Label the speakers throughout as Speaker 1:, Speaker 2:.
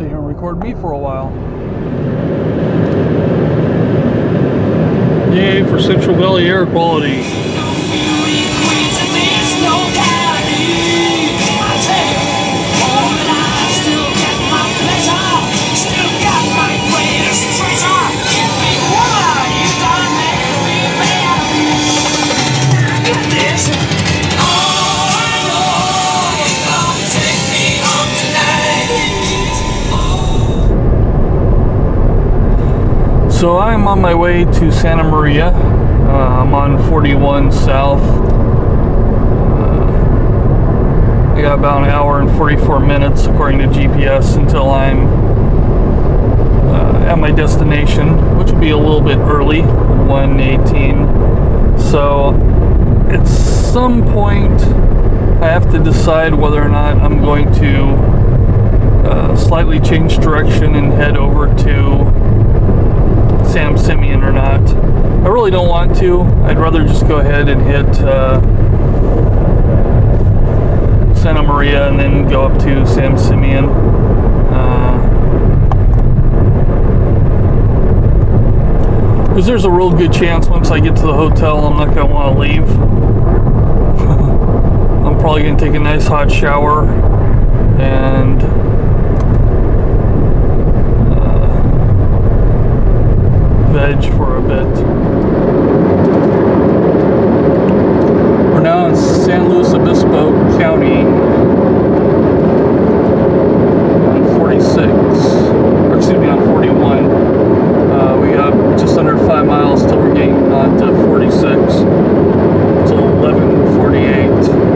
Speaker 1: sit here and record me for a while. Yay for Central Valley air quality. So I'm on my way to Santa Maria. Uh, I'm on 41 South. Uh, I got about an hour and 44 minutes according to GPS until I'm uh, at my destination, which will be a little bit early, 118. So at some point I have to decide whether or not I'm going to uh, slightly change direction and head over to San Simeon or not. I really don't want to. I'd rather just go ahead and hit uh, Santa Maria and then go up to San Simeon. Because uh, there's a real good chance once I get to the hotel, I'm not going to want to leave. I'm probably going to take a nice hot shower and veg for a bit. We're now in San Luis Obispo County on 46, or excuse me, on 41. Uh, we got just under five miles till we're getting on to 46. It's 1148.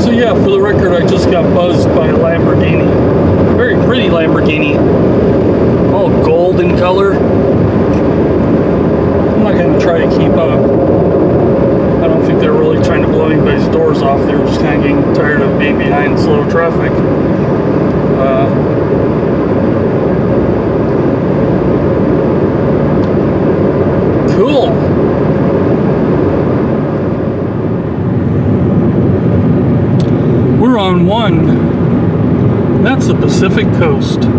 Speaker 1: So yeah, for the record, I just got buzzed by a Lamborghini. Very pretty Lamborghini. All gold in color. I'm not going to try to keep up. I don't think they're really trying to blow anybody's doors off. They're just kind of getting tired of being behind slow traffic. Uh, cool. We're on one. That's the Pacific coast. There's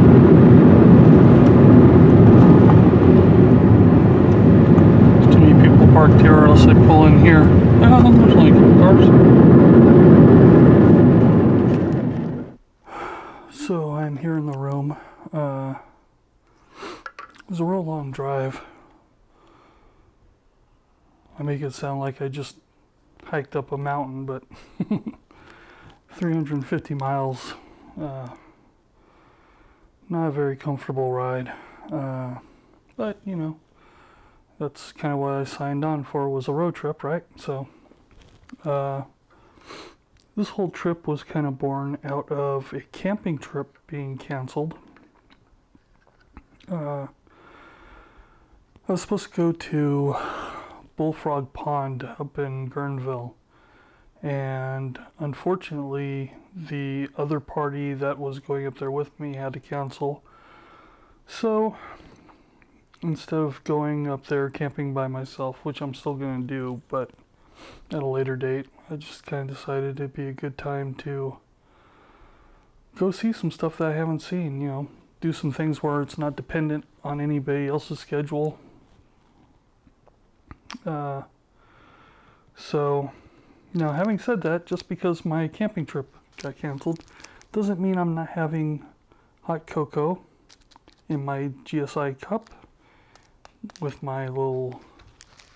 Speaker 1: too many people parked here, or else they pull in here. Oh, there's only cars. So I'm here in the room. Uh, it was a real long drive. I make it sound like I just hiked up a mountain, but 350 miles. Uh, not a very comfortable ride. Uh, but, you know, that's kind of what I signed on for was a road trip, right? So, uh, this whole trip was kind of born out of a camping trip being canceled. Uh, I was supposed to go to Bullfrog Pond up in Guerneville and unfortunately the other party that was going up there with me had to cancel. So instead of going up there camping by myself which i'm still going to do but at a later date i just kind of decided it'd be a good time to go see some stuff that i haven't seen you know do some things where it's not dependent on anybody else's schedule. Uh, so now, having said that, just because my camping trip got canceled doesn't mean I'm not having hot cocoa in my GSI cup with my little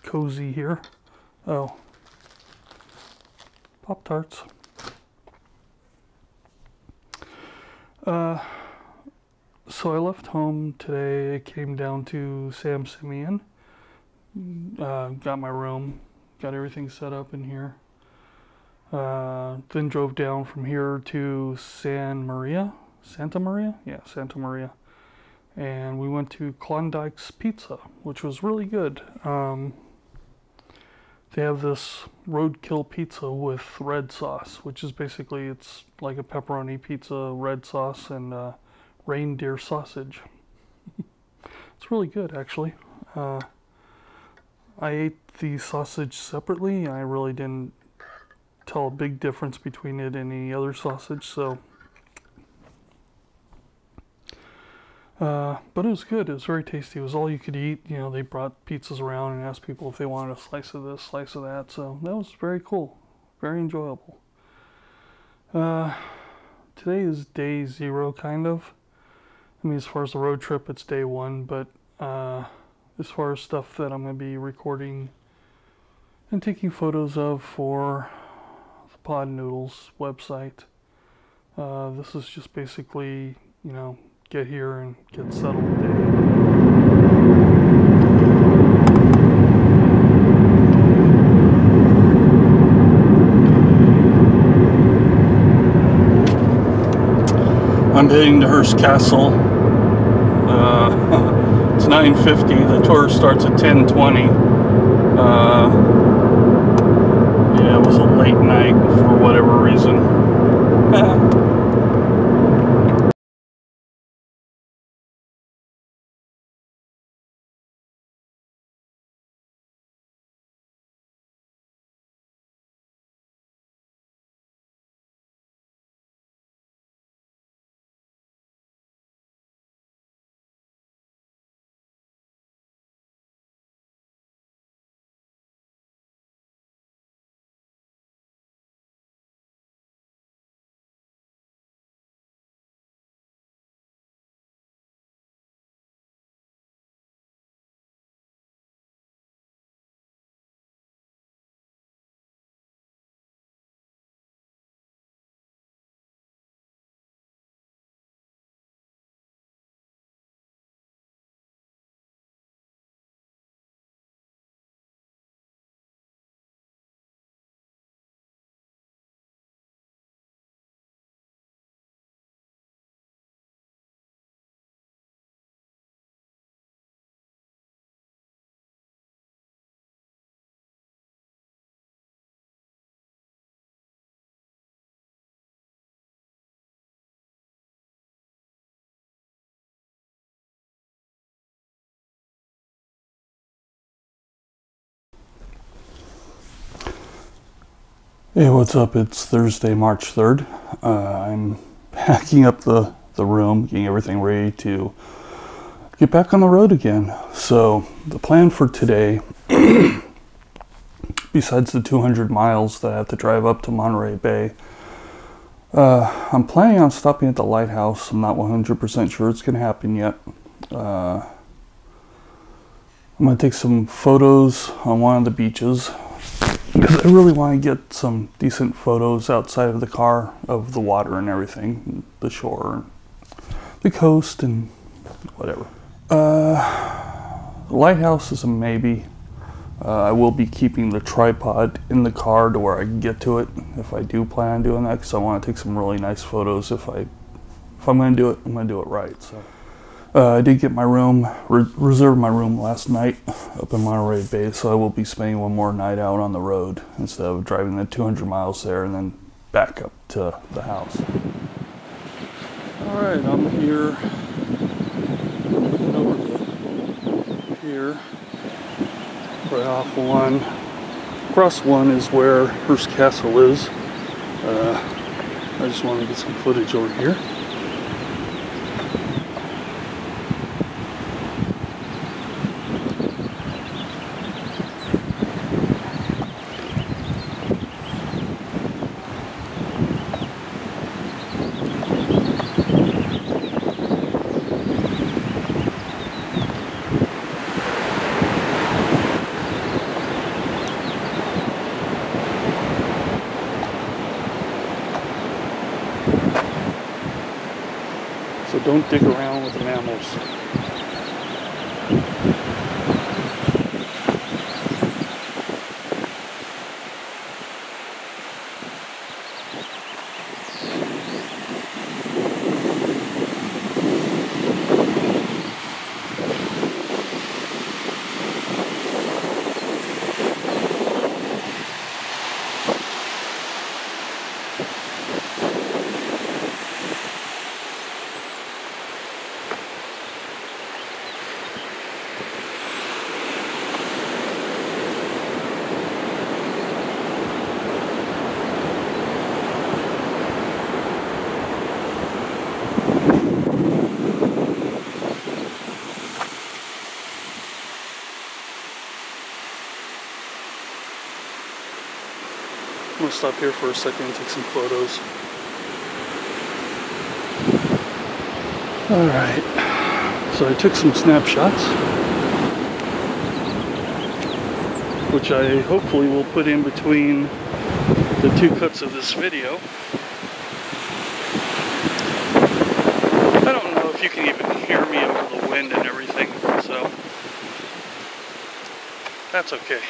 Speaker 1: cozy here. Oh, Pop Tarts. Uh, so I left home today. Came down to San Simeon, uh, got my room, got everything set up in here. Uh, then drove down from here to San Maria, Santa Maria, yeah, Santa Maria, and we went to Klondike's Pizza, which was really good. Um, they have this roadkill pizza with red sauce, which is basically it's like a pepperoni pizza, red sauce, and uh, reindeer sausage. it's really good, actually. Uh, I ate the sausage separately. I really didn't tell a big difference between it and any other sausage, so. Uh, but it was good. It was very tasty. It was all you could eat. You know, they brought pizzas around and asked people if they wanted a slice of this, slice of that. So that was very cool, very enjoyable. Uh, today is day zero, kind of. I mean, as far as the road trip, it's day one, but uh, as far as stuff that I'm going to be recording and taking photos of for Pod Noodles website, uh, this is just basically, you know, get here and get settled. I'm heading to Hearst Castle. Uh, it's 9:50. The tour starts at 10:20. Uh, yeah, it was a for whatever reason. Hey, what's up? It's Thursday, March 3rd. Uh, I'm packing up the, the room, getting everything ready to get back on the road again. So, the plan for today, besides the 200 miles that I have to drive up to Monterey Bay, uh, I'm planning on stopping at the lighthouse. I'm not 100% sure it's going to happen yet. Uh, I'm going to take some photos on one of the beaches because I really want to get some decent photos outside of the car of the water and everything, the shore, the coast, and whatever. Uh, the lighthouse is a maybe. Uh, I will be keeping the tripod in the car to where I can get to it if I do plan on doing that because I want to take some really nice photos if I if I'm going to do it, I'm going to do it right. So. Uh, I did get my room, re- reserved my room last night up in Monterey Bay, so I will be spending one more night out on the road instead of driving the 200 miles there and then back up to the house. All right, I'm here, over pier, right off one. Across one is where Hearst Castle is. Uh, I just want to get some footage over here. Stop here for a second and take some photos. Alright, so I took some snapshots, which I hopefully will put in between the two cuts of this video. I don't know if you can even hear me over the wind and everything, so that's okay.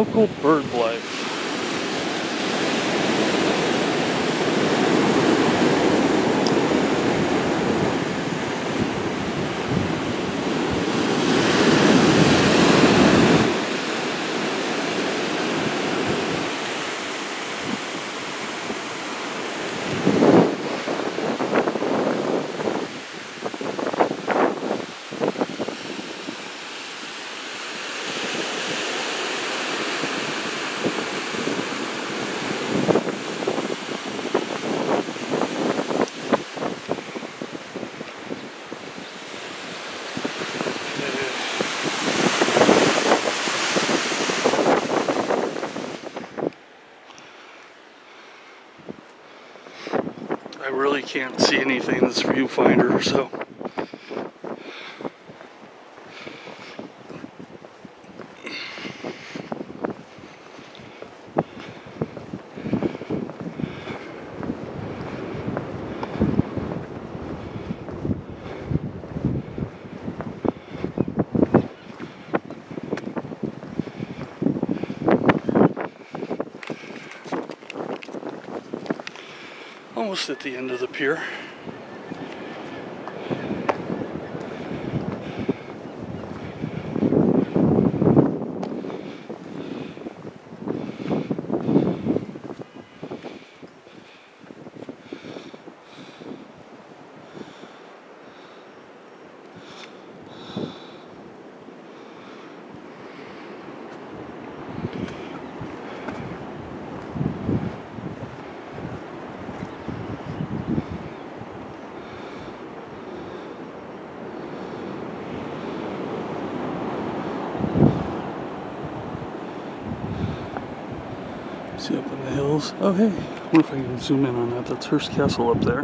Speaker 1: Local bird life. I really can't see anything in this viewfinder, so. Almost at the end of the pier. See up in the hills. Oh, hey. I wonder if I can zoom in on that. That's Hearst Castle up there.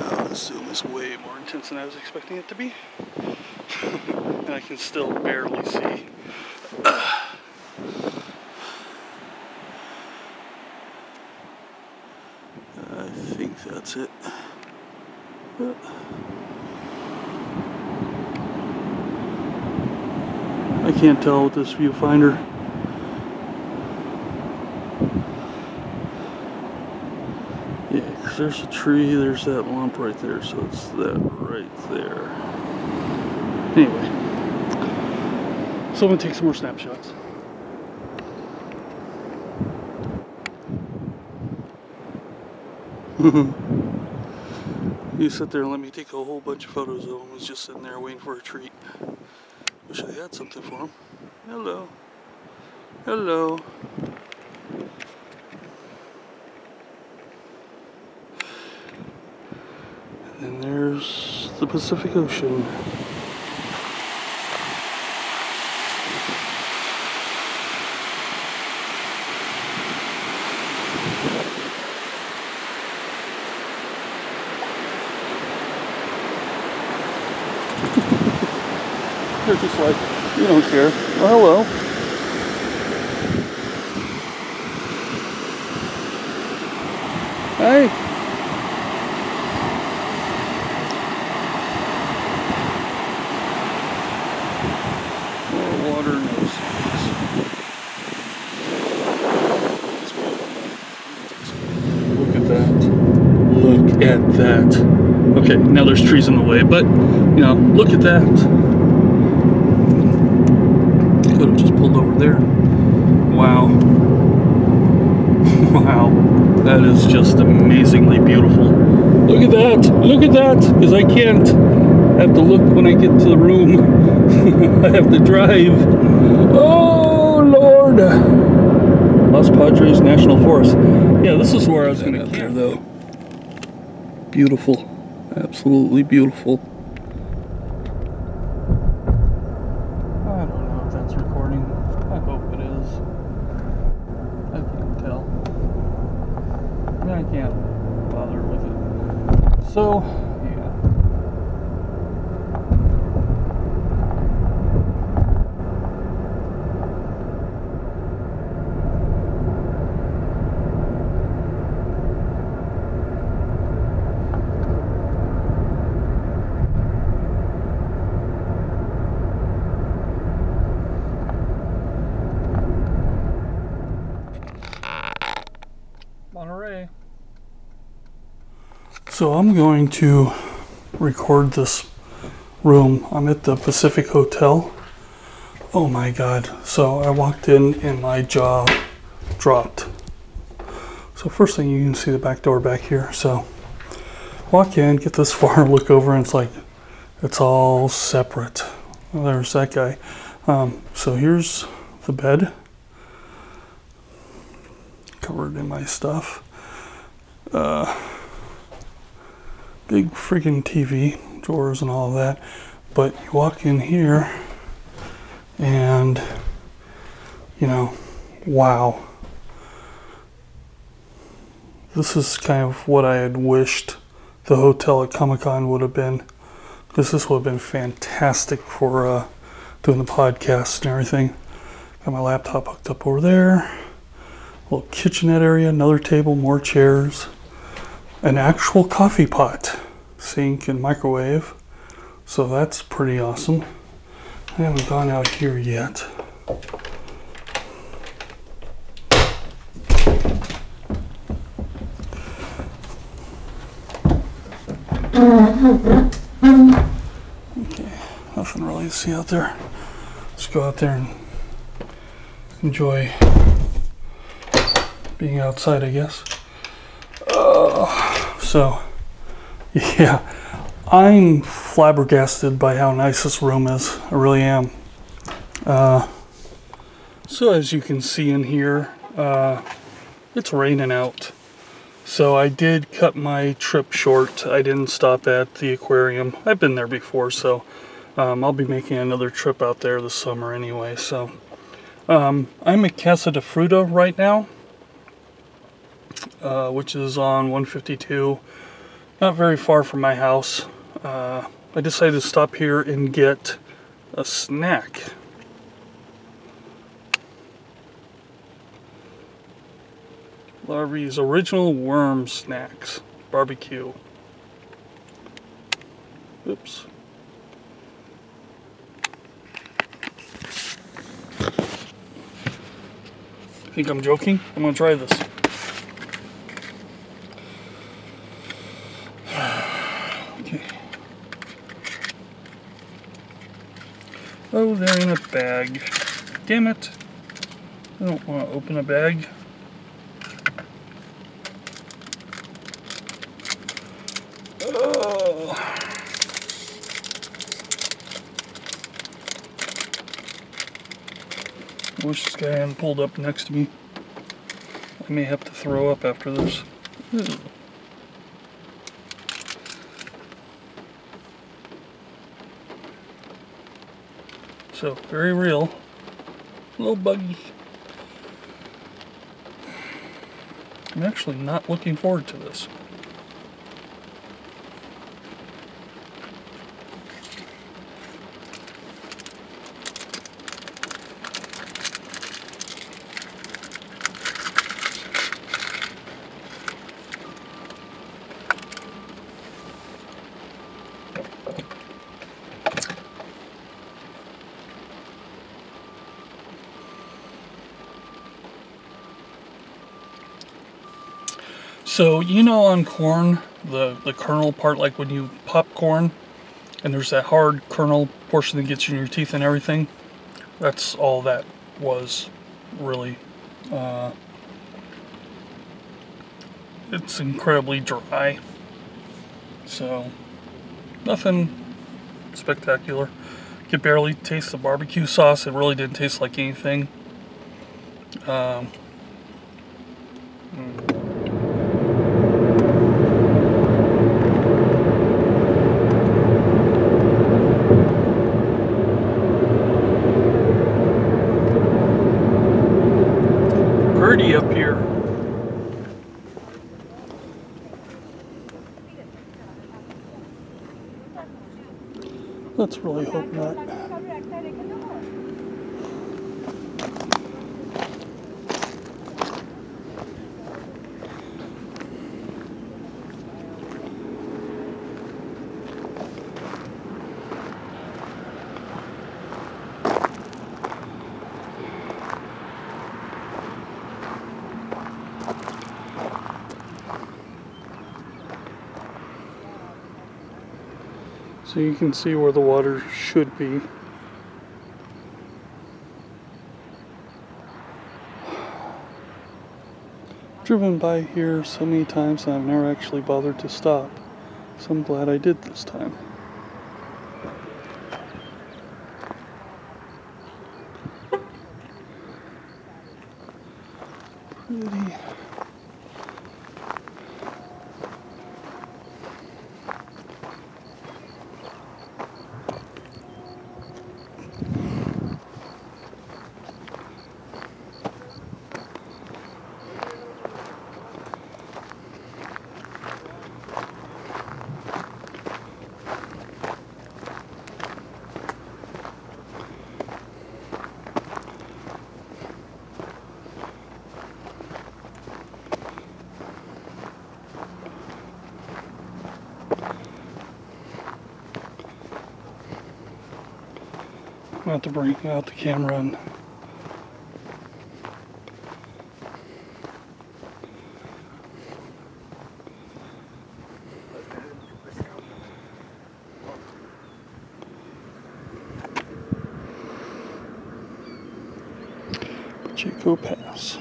Speaker 1: Wow, this zoom is way more intense than I was expecting it to be. and I can still barely see. I think that's it. Can't tell with this viewfinder. Yeah, because there's a tree, there's that lump right there, so it's that right there. Anyway, so I'm going to take some more snapshots. you sit there and let me take a whole bunch of photos of him. He's just sitting there waiting for a treat. Wish I had something for him. Hello. Hello. And then there's the Pacific Ocean. they're just like, Well, hello. Hey. More water, Look at that. Look at that. Okay, now there's trees in the way, but, you know, look at that. Could have just pulled over there. Wow. Wow. That is just amazingly beautiful. Look at that. Look at that. Because I can't have to look when I get to the room. I have to drive. Oh, Lord. Los Padres National Forest. Yeah, this is where I was going to camp. though. Beautiful. Absolutely beautiful. I don't know if that's recording. I hope it is. I can't tell. I mean, I can't bother with it. So, yeah. Monterey. So I'm going to record this room. I'm at the Pacific Hotel. Oh my god. So I walked in and my jaw dropped. So first thing you can see the back door back here. So walk in, get this far, look over and it's like it's all separate. Well, there's that guy. Um, so here's the bed covered in my stuff. Uh, big freaking TV, drawers and all that. But you walk in here and, you know, wow. This is kind of what I had wished the hotel at Comic Con would have been. Because this would have been fantastic for uh, doing the podcast and everything. Got my laptop hooked up over there little kitchenette area, another table, more chairs, an actual coffee pot, sink and microwave. So that's pretty awesome. I haven't gone out here yet. Okay, nothing really to see out there. Let's go out there and enjoy being outside, I guess. Uh, so, yeah, I'm flabbergasted by how nice this room is. I really am. Uh, so, as you can see in here, uh, it's raining out. So, I did cut my trip short. I didn't stop at the aquarium. I've been there before, so um, I'll be making another trip out there this summer anyway. So, um, I'm at Casa de Fruta right now uh, which is on 152, not very far from my house. Uh, I decided to stop here and get a snack. Larvy's Original Worm Snacks Barbecue. Oops. Think I'm joking? I'm gonna try this. Oh, they're in a bag. Damn it. I don't want to open a bag. Oh. I wish this guy hadn't pulled up next to me. I may have to throw up after this. So, very real. Little buggy. I'm actually not looking forward to this. So you know on corn, the, the kernel part, like when you pop corn, and there's that hard kernel portion that gets in your teeth and everything. That's all that was, really. Uh, it's incredibly dry. So, nothing spectacular. Could barely taste the barbecue sauce. It really didn't taste like anything. Um, mm. Pretty up here. Let's really hope not. So you can see where the water should be. Driven by here so many times I've never actually bothered to stop. So I'm glad I did this time. Pretty. Not to bring out the camera and Pacheco Pass.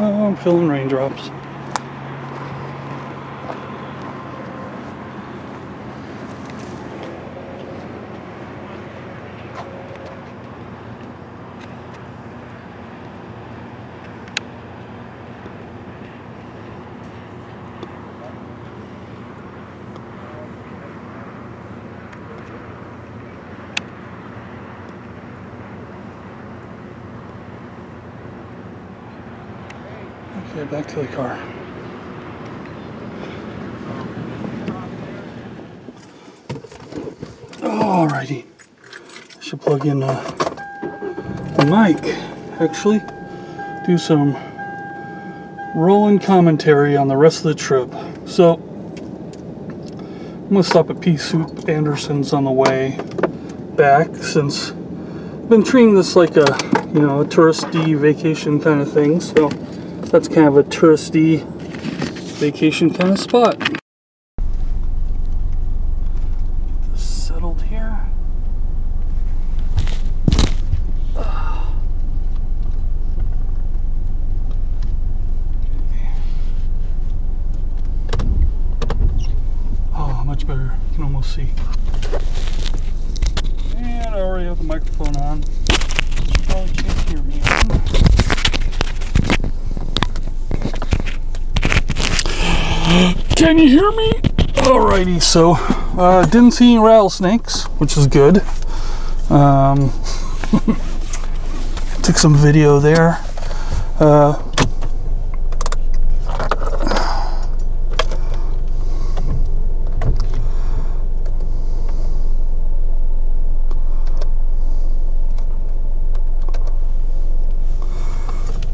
Speaker 1: I'm feeling raindrops. Back to the car. Alrighty. I should plug in uh, the mic, actually. Do some rolling commentary on the rest of the trip. So, I'm gonna stop at Pea Soup Anderson's on the way back since I've been treating this like a, you know, a touristy vacation kind of thing. So, that's kind of a touristy vacation kind of spot. Settled here. Ah. Oh, much better. You can almost see. And our have the microphone on. You probably can't hear me. Can you hear me? Alrighty, so uh, didn't see any rattlesnakes, which is good. Um, took some video there. Uh,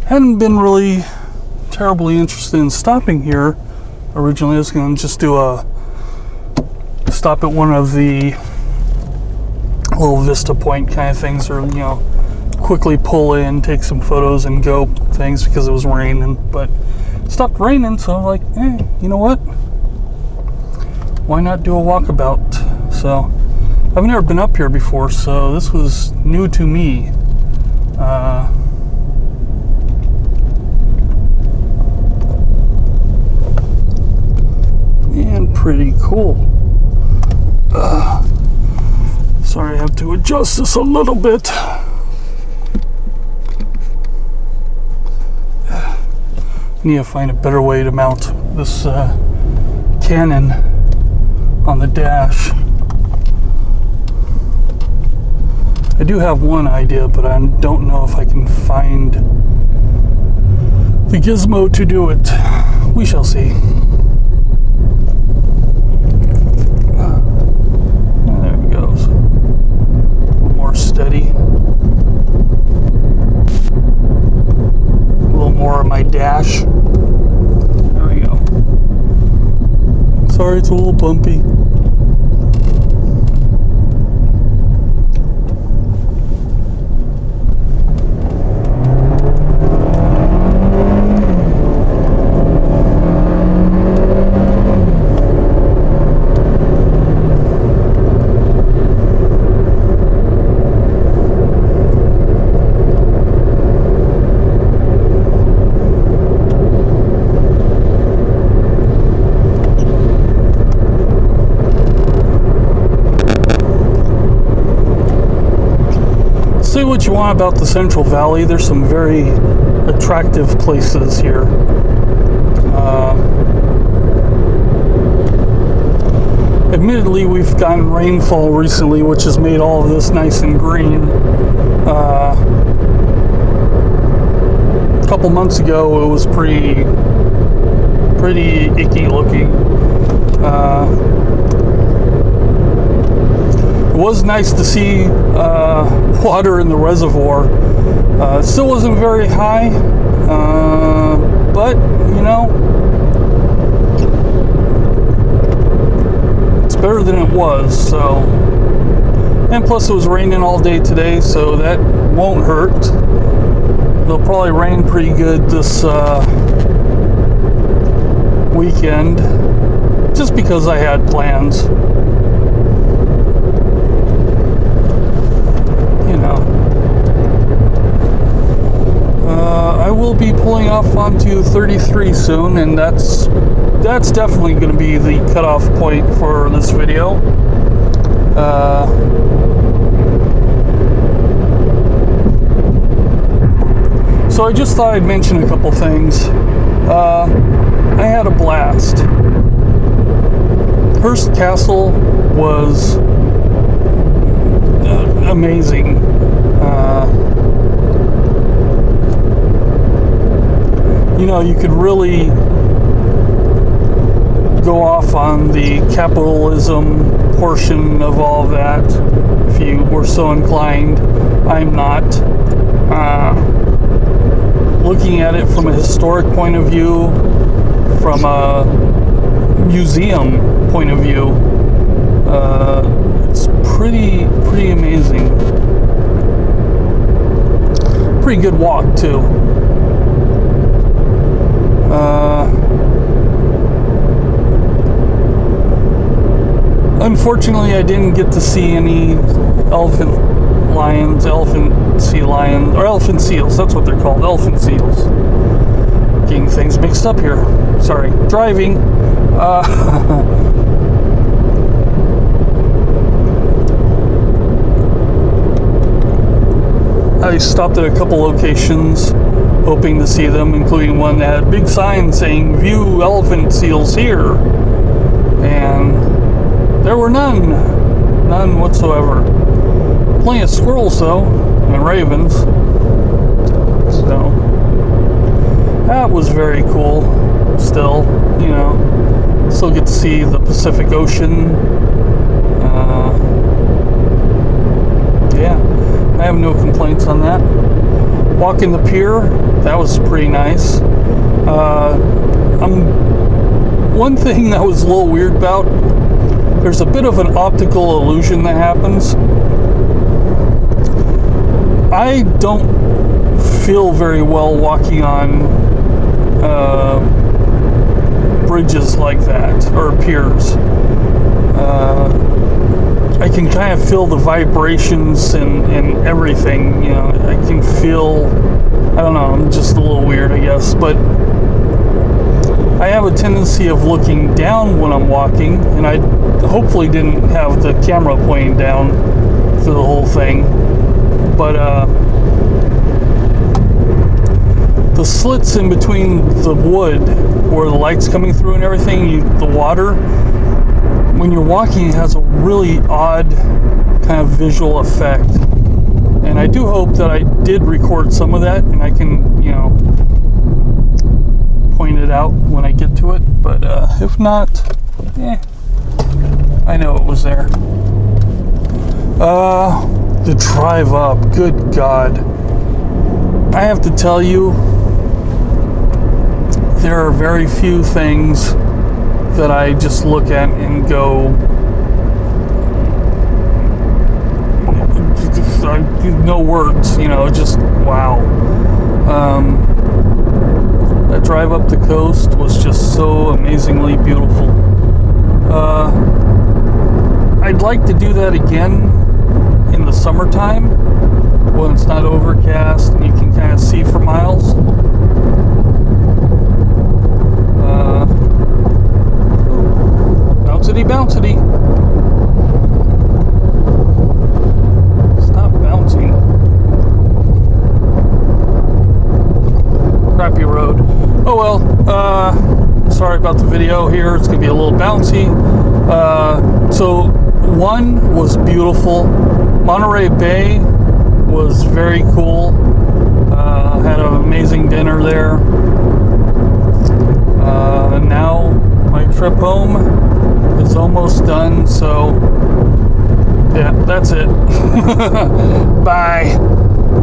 Speaker 1: hadn't been really terribly interested in stopping here originally. I was going to just do a stop at one of the little vista point kind of things, or you know, quickly pull in, take some photos, and go things because it was raining. But it stopped raining, so I'm like, eh, you know what? Why not do a walkabout? So I've never been up here before, so this was new to me. Uh, and pretty cool. Uh, sorry, I have to adjust this a little bit. need to find a better way to mount this uh, Canon on the dash. I do have one idea, but I don't know if I can find the gizmo to do it. We shall see. There it goes. A little more steady. A little more of my dash. There we go. Sorry, it's a little bumpy. Say what you want about the Central Valley, there's some very attractive places here. Uh, admittedly, we've gotten rainfall recently, which has made all of this nice and green. Uh, a couple months ago, it was pretty, pretty icky looking. Uh, it was nice to see uh, water in the reservoir. Uh, still wasn't very high, uh, but you know, it's better than it was. So, and plus it was raining all day today, so that won't hurt. It'll probably rain pretty good this uh, weekend, just because I had plans. you know. Uh, I will be pulling off onto 33 soon, and that's that's definitely going to be the cutoff point for this video. Uh, so I just thought I'd mention a couple things. Uh, I had a blast. Hearst Castle was uh, amazing. Uh, you know, you could really go off on the capitalism portion of all that if you were so inclined. I'm not. Uh, looking at it from a historic point of view, from a museum point of view, uh, it's pretty pretty amazing. Pretty good walk too. Uh, unfortunately, I didn't get to see any elephant lions, elephant sea lions, or elephant seals. That's what they're called, elephant seals. Getting things mixed up here. Sorry, driving. Uh, I stopped at a couple locations hoping to see them, including one that had a big sign saying "View elephant seals here," and there were none, none whatsoever. Plenty of squirrels though, and ravens. So that was very cool. Still, you know, still get to see the Pacific Ocean. Uh, yeah, I have no complaints on that. Walking the pier, that was pretty nice. Uh, I'm one thing that was a little weird about. There's a bit of an optical illusion that happens. I don't feel very well walking on uh, bridges like that or piers. Uh, I can kind of feel the vibrations and, and everything. You know, I can feel. I don't know. I'm just a little weird, I guess, but. I have a tendency of looking down when I'm walking, and I hopefully didn't have the camera pointing down through the whole thing. But uh, the slits in between the wood where the light's coming through and everything, you, the water, when you're walking, it has a really odd kind of visual effect. And I do hope that I did record some of that and I can, you know, it out when I get to it. But uh, if not, eh, I know it was there. Uh, the drive up, good God. I have to tell you, there are very few things that I just look at and go, no words, you know, just wow. Um, that drive up the coast was just so amazingly beautiful. Uh, I'd like to do that again in the summertime when it's not overcast and you can kind of see for miles. Uh, bouncity, bouncing. Crappy road. Oh well. Uh, sorry about the video here. It's gonna be a little bouncy. Uh, so one was beautiful. Monterey Bay was very cool. Uh, had an amazing dinner there. Uh, now my trip home is almost done, so yeah, that's it. Bye.